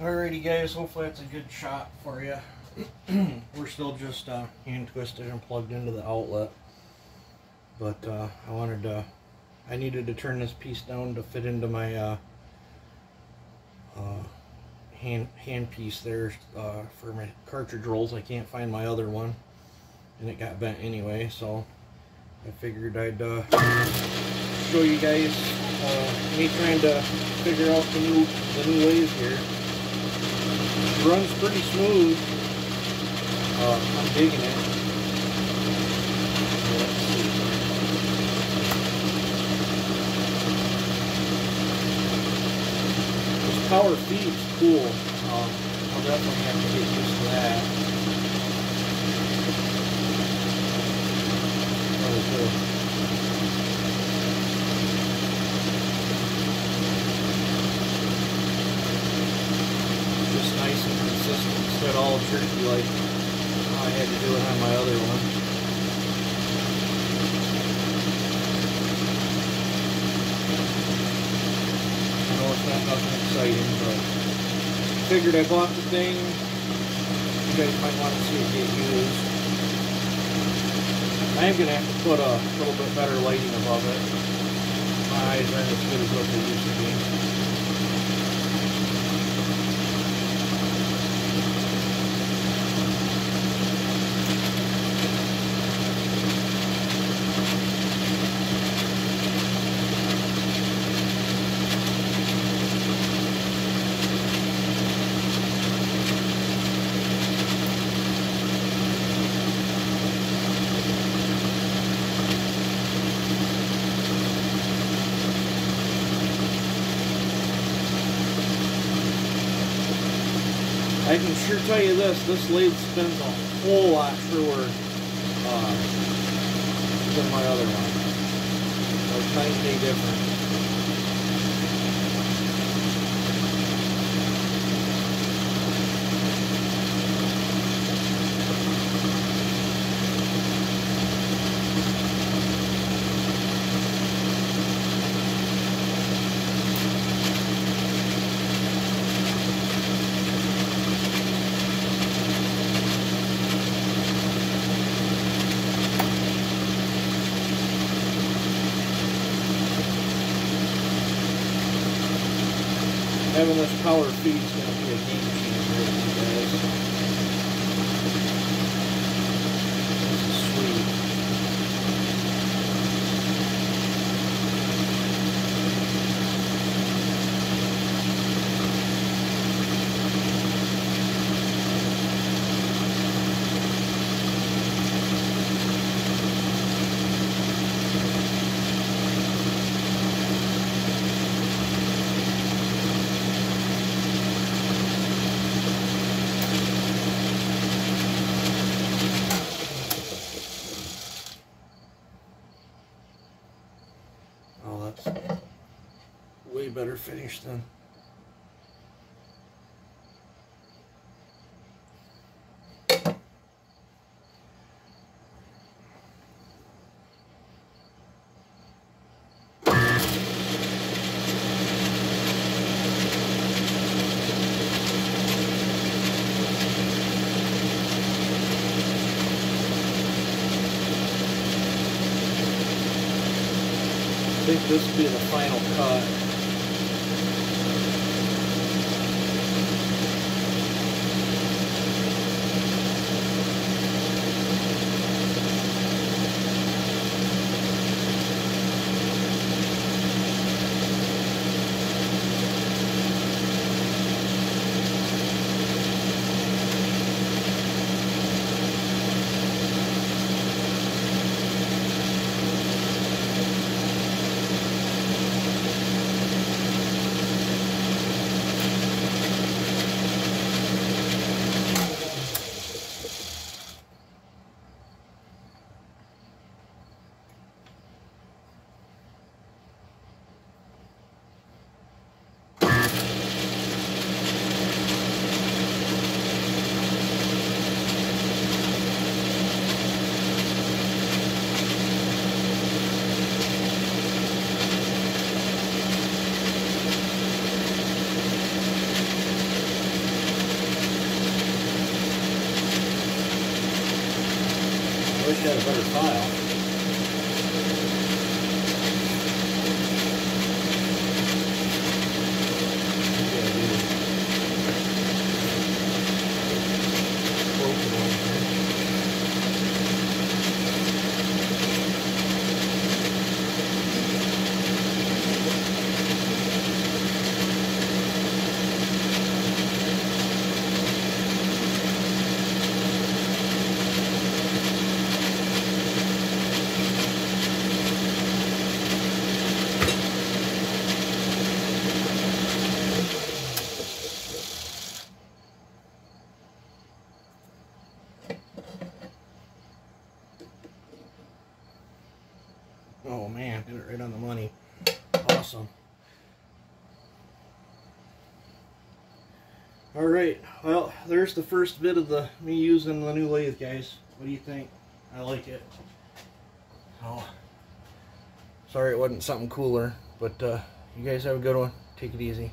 Alrighty guys, hopefully that's a good shot for you. We're still just uh, hand twisted and plugged into the outlet. But uh, I wanted to, I needed to turn this piece down to fit into my uh, uh hand, hand piece there uh, for my cartridge rolls. I can't find my other one. And it got bent anyway, so I figured I'd uh, show you guys me trying to figure out the new, the new ways here runs pretty smooth. Uh, I'm digging it. This power feed's cool. Um, I'll definitely have to get used to that. Really cool. it all jerky like I had to do it on my other one. Not nothing exciting, but figured I bought the thing. You guys might want to see it get used. I am going to have to put a little bit better lighting above it. My eyes aren't as good as what they used to be. I can sure tell you this, this lathe spins a whole lot truer uh, than my other one. Like night day difference. Having this power feed is going to be a game changer, guys. Better finish then. I think this will be the final cut. Wish I had a better file. Maybe I do. Broken one here. Oh man, did it right on the money. Awesome. All right, well, there's the first bit of the me using the new lathe, guys. What do you think? I like it. Oh, sorry it wasn't something cooler, but uh, you guys have a good one. Take it easy.